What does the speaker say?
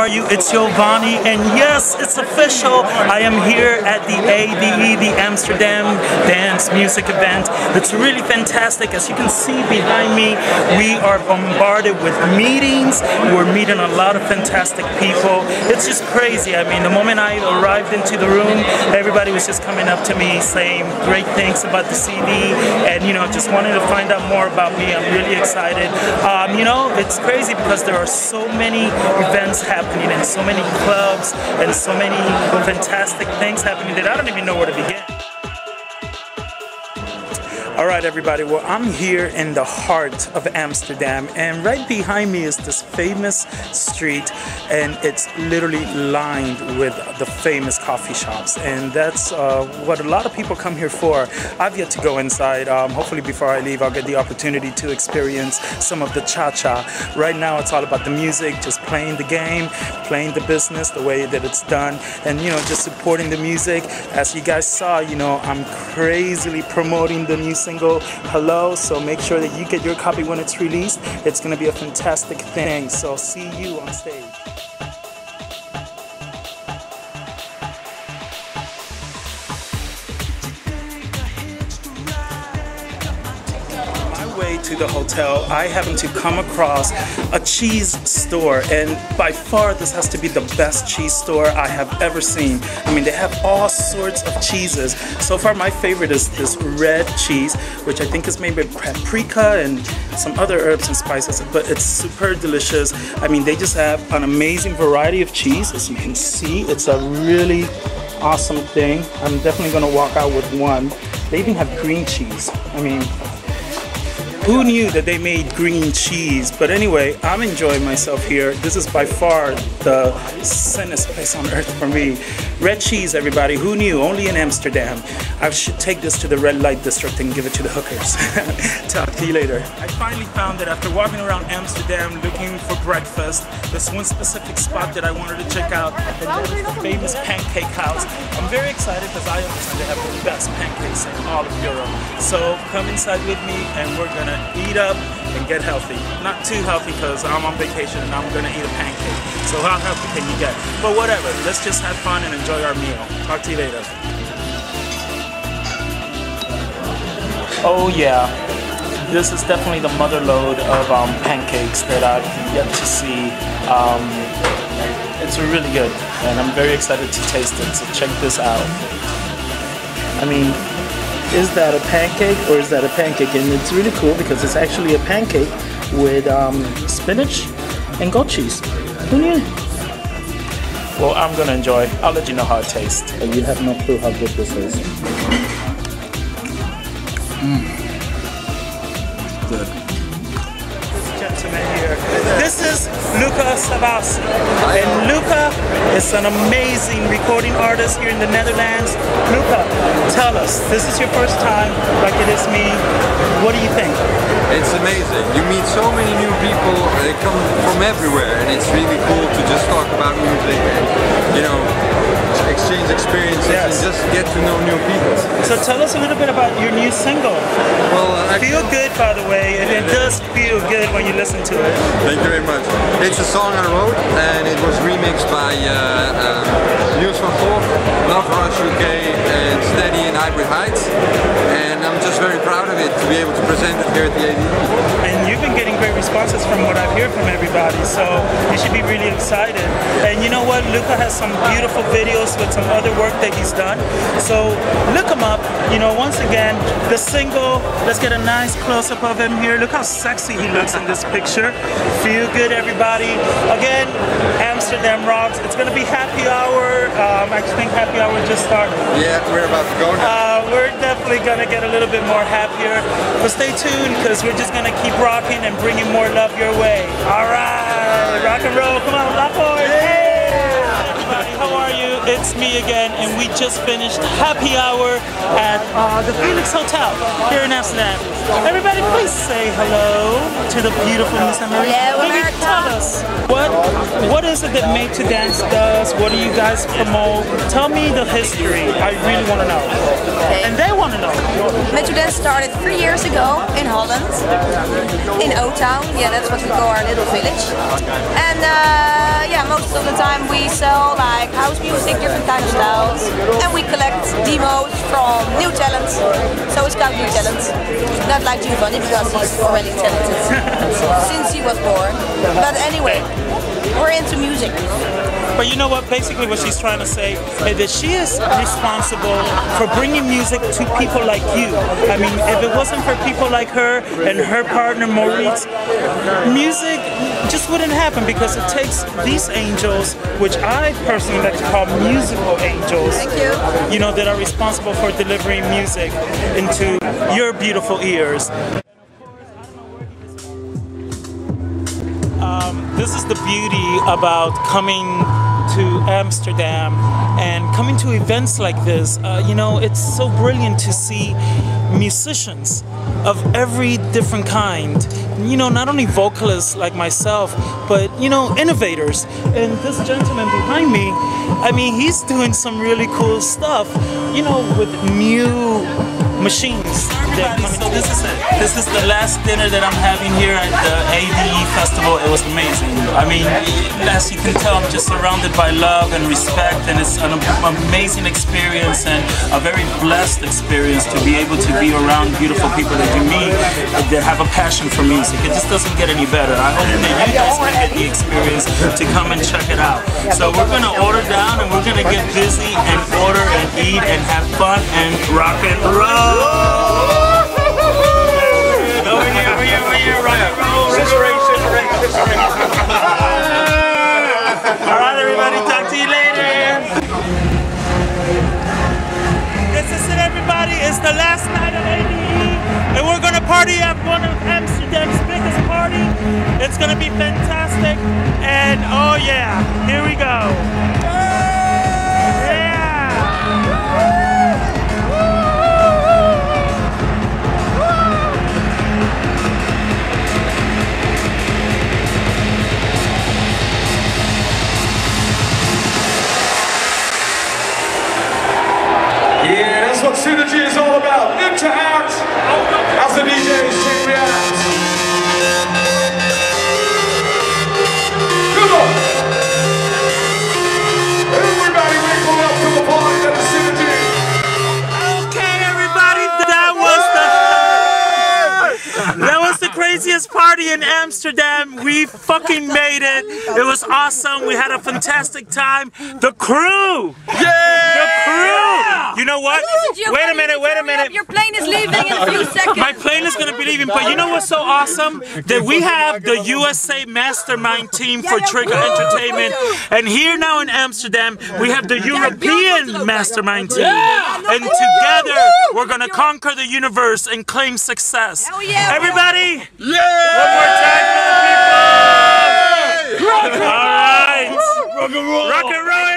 are you? It's Yovanni, and yes, it's official. I am here at the ADE, the Amsterdam Dance Music Event. It's really fantastic. As you can see behind me, we are bombarded with meetings. We're meeting a lot of fantastic people. It's just crazy. I mean, the moment I arrived into the room, everybody was just coming up to me saying great things about the CD, and you know, just wanting to find out more about me. I'm really excited. Um, you know, it's crazy because there are so many events happening and so many clubs and so many fantastic things happening that I don't even know where to begin. All right, everybody. Well, I'm here in the heart of Amsterdam, and right behind me is this famous street, and it's literally lined with the famous coffee shops, and that's uh, what a lot of people come here for. I've yet to go inside. Um, hopefully, before I leave, I'll get the opportunity to experience some of the cha-cha. Right now, it's all about the music, just playing the game, playing the business the way that it's done, and you know, just supporting the music. As you guys saw, you know, I'm crazily promoting the new single Hello. So make sure that you get your copy when it's released. It's going to be a fantastic thing. So see you on stage. Way to the hotel, I happen to come across a cheese store, and by far, this has to be the best cheese store I have ever seen. I mean, they have all sorts of cheeses. So far, my favorite is this red cheese, which I think is made with paprika and some other herbs and spices, but it's super delicious. I mean, they just have an amazing variety of cheese. As you can see, it's a really awesome thing. I'm definitely gonna walk out with one. They even have green cheese. I mean, who knew that they made green cheese? But anyway, I'm enjoying myself here. This is by far the thinnest place on earth for me. Red cheese, everybody. Who knew? Only in Amsterdam. I should take this to the red light district and give it to the hookers. Talk to you later. I finally found that after walking around Amsterdam looking for breakfast, there's one specific spot that I wanted to check out, and that is the famous Pancake House. I'm very excited because I understand they have the best pancakes in all of Europe. So come inside with me, and we're gonna eat up and get healthy. Not too healthy because I'm on vacation and I'm gonna eat a pancake. So how healthy can you get? But whatever, let's just have fun and enjoy our meal. Talk to you later. Oh yeah, this is definitely the mother lode of um, pancakes that I've yet to see. Um, it's really good and I'm very excited to taste it, so check this out. I mean, is that a pancake or is that a pancake? And it's really cool because it's actually a pancake with um, spinach and goat cheese. Who knew? Well, I'm gonna enjoy. I'll let you know how it tastes. You have no clue how good this is. Good. Gentleman here. Is Luca Savazzi. And Luca is an amazing recording artist here in the Netherlands. Luca, tell us, this is your first time, like it is me. What do you think? It's amazing. You meet so many new people. They come from everywhere, and it's really cool to just talk about music and you know exchange experiences Yes. and just get to know new people. So tell us a little bit about your new single. Uh, Feel good, by the way, and it does feel good when you listen to it. thank you very much. It's a song I wrote, and it was remixed by uh, Niels van Gogh, Love Rush UK, and Steady in Hybrid Heights. And I'm just very proud of it to be able to present it here at the ADE. You've been getting great responses from what I've heard from everybody, so you should be really excited. And you know what? Luca has some beautiful videos with some other work that he's done. So look him up. You know, once again, the single, let's get a nice close up of him here. Look how sexy he looks in this picture. Feel good, everybody. Again, Amsterdam rocks. It's gonna be happy hour. Um, I think happy hour just started. Yeah, we're about to go now. Uh, we're definitely gonna get a little bit more happier. But stay tuned because we're just gonna keep rocking and bringing more love your way. All right, rock and roll. Come on, love It's me again, and we just finished happy hour at uh, the Felix Hotel here in Amsterdam. Everybody. Please say hello to the beautiful Miss America. Hello, Maybe America. tell us what what is it that Made2Dance does? What do you guys promote? Tell me the history. I really want to know, and they want to know. Made2Dance started three years ago in Holland, in O-Town. Yeah, that's what we call our little village. And uh, yeah, most of the time we sell like house music, different kind of styles, and we collect demos from new talents. So it's called new talents, not like Yovanni because he's already talented since he was born. But anyway, we're into music. But you know what? Basically, what she's trying to say is that she is responsible for bringing music to people like you. I mean, if it wasn't for people like her and her partner Maurice, music wouldn't happen because it takes these angels, which I personally like to call musical angels. Thank you. You know, that are responsible for delivering music into your beautiful ears. This is the beauty about coming to Amsterdam and coming to events like this. Uh, you know, it's so brilliant to see musicians of every different kind. You know, not only vocalists like myself, but you know, innovators. And this gentleman behind me, I mean, he's doing some really cool stuff. You know, with new machines that come in. So this is it. This is the last dinner that I'm having here at the ADE festival. It was amazing. I mean, as you can tell, I'm just surrounded by love and respect, and it's an amazing experience and a very blessed experience to be able to be around beautiful people that you meet that have a passion for music. It just doesn't get any better. I hope that you guys can get the experience to come and check it out. So we're gonna order down and we're gonna get busy and order and eat and have fun and rock and roll. Over here, over here, over here, rock and roll. All right, everybody, talk to you later. This is it, everybody. It's the last night of ADE, and we're gonna party at one of Amsterdam's biggest party. It's gonna be fantastic, and oh yeah, here we go. What synergy is all about. Interact as the DJs check react. Come on. Everybody a welcome to the party that is synergy. Okay, everybody, that was the that was the craziest party in Amsterdam. We fucking made it. It was awesome. We had a fantastic time. The crew, yeah, the crew. You know what? Wait a minute. Wait a minute. Your plane is leaving in a few seconds. My plane is gonna be leaving, but you know what's so awesome? That we have the USA Mastermind team for Trigga Entertainment, and here now in Amsterdam we have the European Mastermind team, and together we're gonna conquer the universe and claim success. Hell yeah. Everybody, one more time for the people. All right, rock and roll, rock and roll.